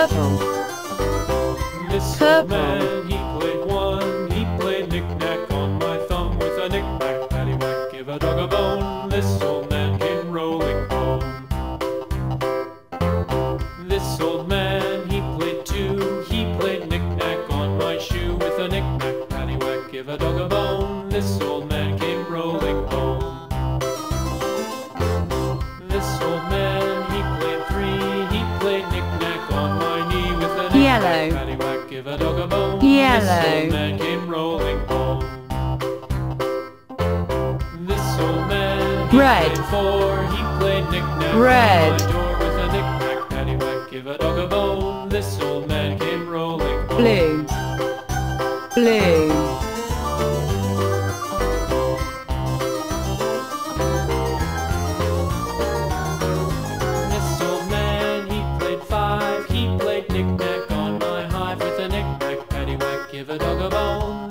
Purple. This Purple. old man, he played one. He played knick-knack on my thumb with a knick-knack, paddywhack, give a dog a bone. This old man came rolling home. This old man, he played two. He played knick-knack on my shoe with a knick-knack, paddywhack, give a dog a bone. This Yellow. paddywhack, give a dog a bone. Yellow. This old man came rolling home. This old man, he Red. played four. He played knick-knack Red. on my door with a knick-knack, paddywhack, give a dog a bone. This old man came rolling home. Blue. Blue.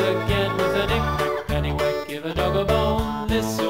again with a nick. Anyway, give a dog a bone. This